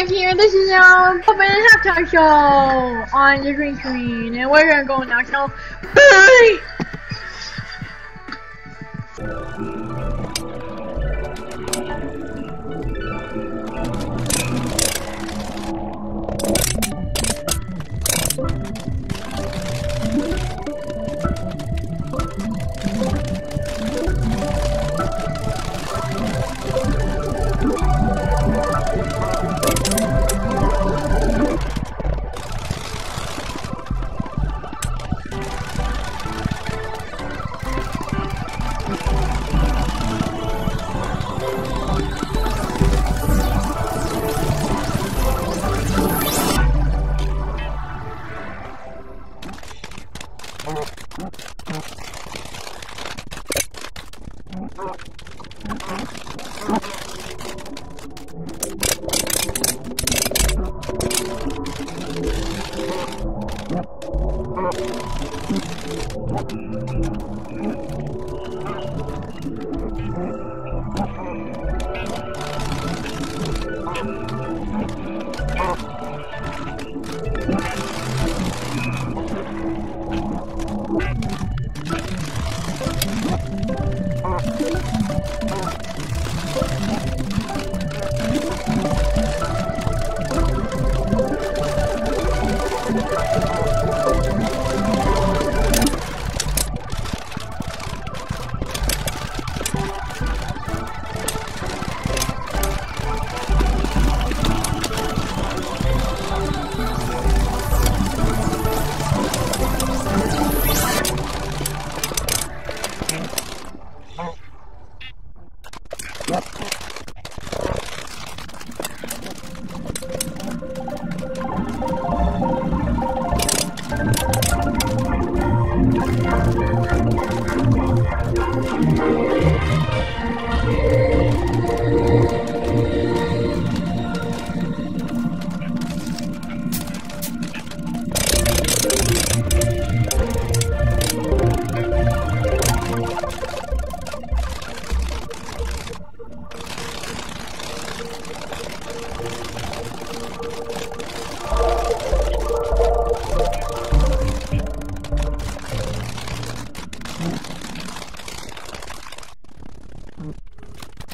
back here. This is our and Halftime Show on your green screen, and we're gonna go now. Oh,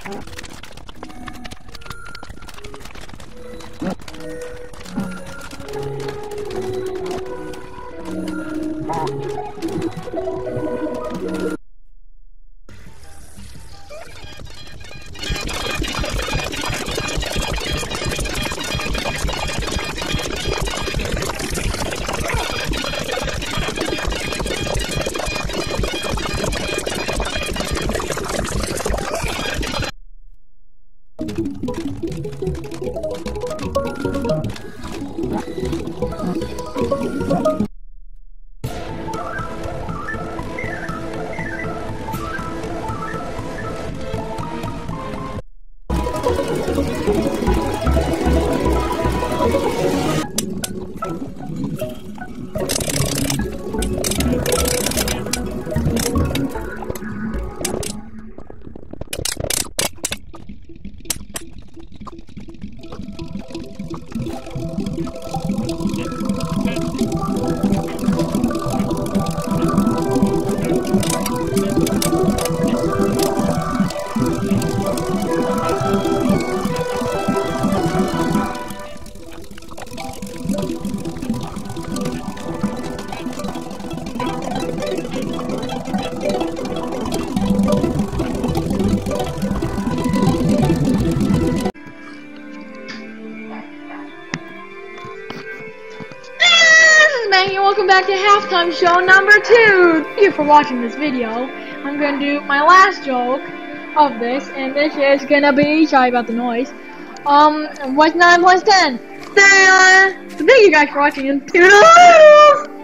bye! Maggie, welcome back to halftime show number two. Thank you for watching this video. I'm gonna do my last joke of this, and this is gonna be sorry about the noise. Um, what's nine plus ten? Thank you guys for watching, and toodaloo!